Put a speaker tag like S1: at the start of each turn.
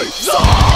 S1: I saw!